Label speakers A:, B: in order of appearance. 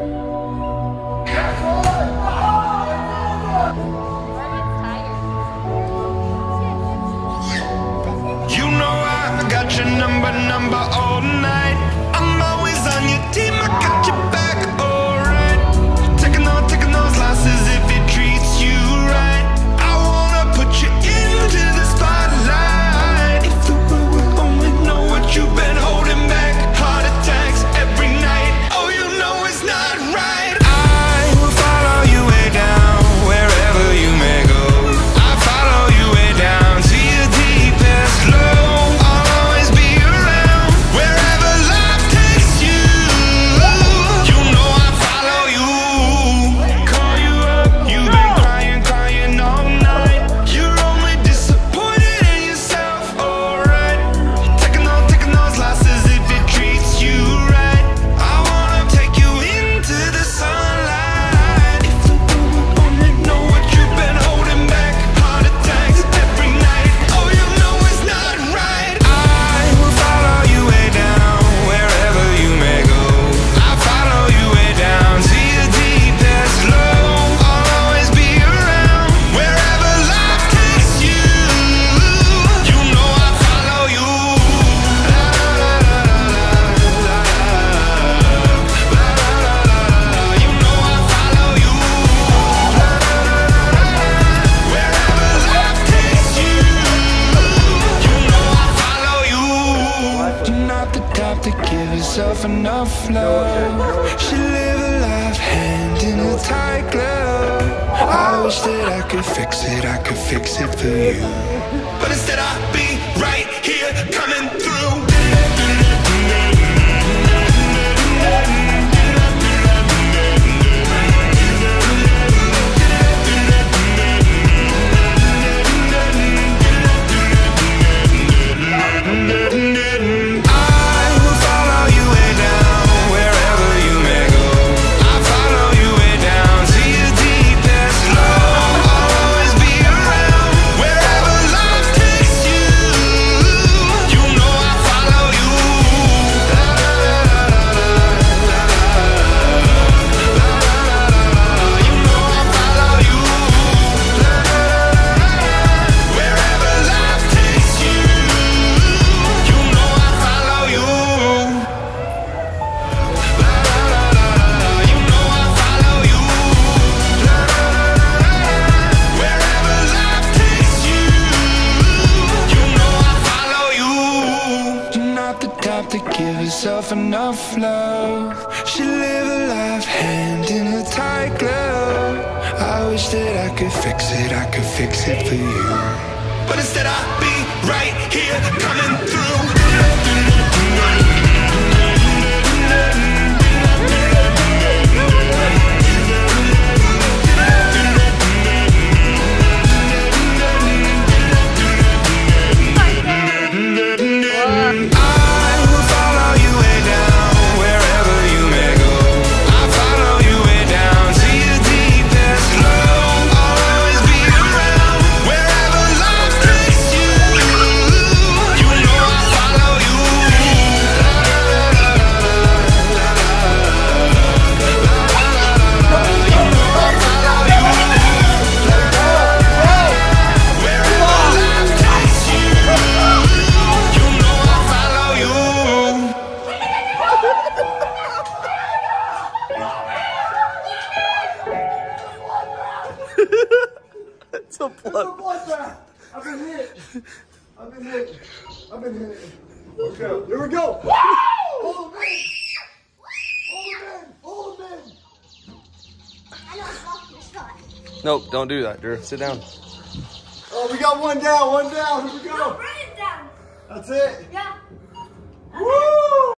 A: Música herself enough love. She live a life hand in a tight glove. I wish that I could fix it, I could fix it for you. But instead I'll be right here coming through. have to give herself enough love. She live a life hand in a tight glove. I wish that I could fix it, I could fix it for you. But instead I'll be right here coming through.
B: a
C: plug. I've been hit. I've been hit. I've been hit. Okay, here we go. Woo! Hold him in. Hold him in. Hold him in.
B: Nope, don't do that, Drew. Sit down.
C: Oh, we got one down, one down. Here we go.
D: No, Brandon's down.
C: That's it.
D: Yeah. Okay. Woo!